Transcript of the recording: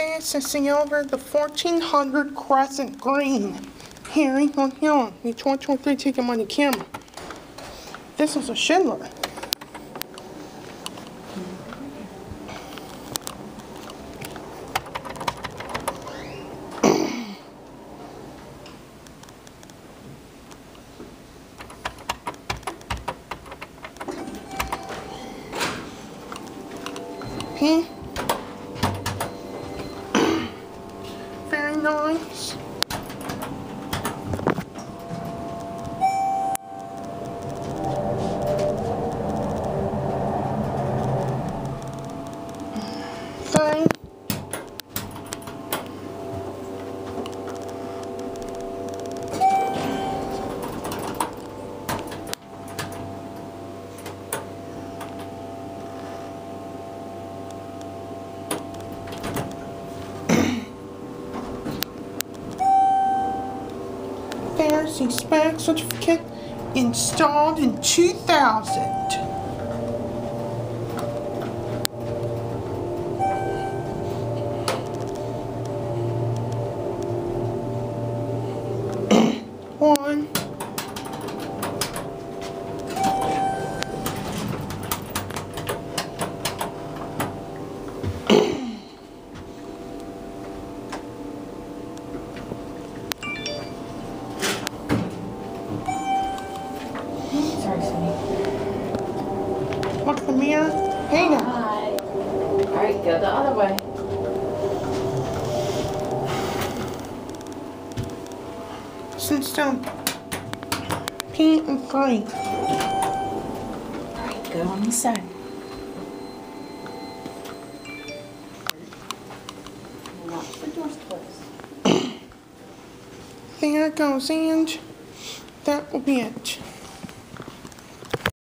the over the 1400 Crescent Green. Harry, on here. One, two, three, take him on the camera. This is a Schindler. Okay. Nice. Fine. There's the certificate installed in 2000. One. Sorry, Sunny. Look at the mirror. Hey now. Hi. All right, go the other way. Since down. Paint and free. All right, go on the side. Lock the doors closed. There goes and that will be it.